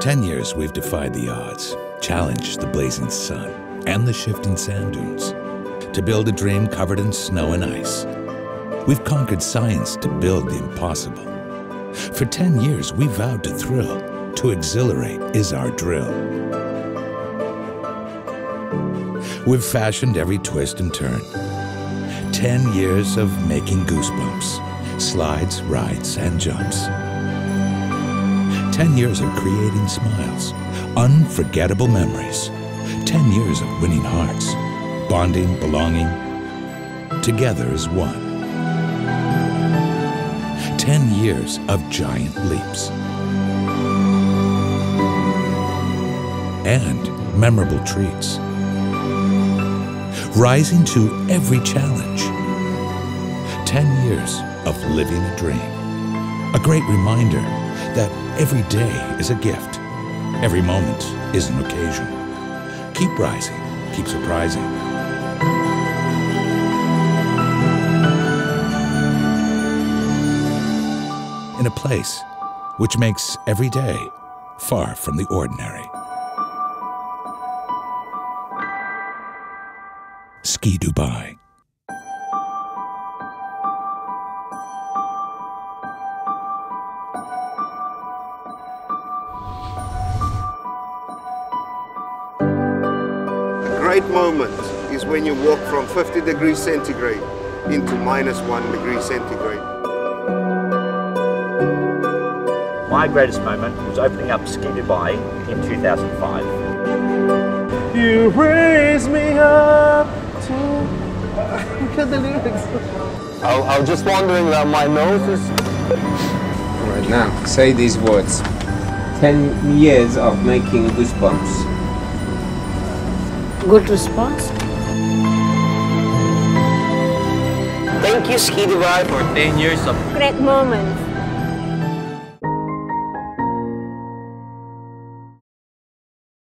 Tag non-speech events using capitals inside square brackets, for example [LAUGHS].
ten years, we've defied the odds, challenged the blazing sun and the shifting sand dunes to build a dream covered in snow and ice. We've conquered science to build the impossible. For 10 years, we vowed to thrill. To exhilarate is our drill. We've fashioned every twist and turn. 10 years of making goosebumps, slides, rides, and jumps. 10 years of creating smiles, unforgettable memories. 10 years of winning hearts, bonding, belonging, together as one. 10 years of giant leaps. And memorable treats. Rising to every challenge. 10 years of living a dream. A great reminder that every day is a gift. Every moment is an occasion. Keep rising, keep surprising. In a place which makes every day far from the ordinary. Ski Dubai. Great moment is when you walk from 50 degrees centigrade into minus 1 degree centigrade. My greatest moment was opening up Ski Dubai in 2005. You raise me up to. Look [LAUGHS] at the lyrics. I, I was just wondering that my nose is. Right now, say these words. 10 years of making goosebumps. Good response. Thank you, Ski Dubai, for 10 years of Great moments.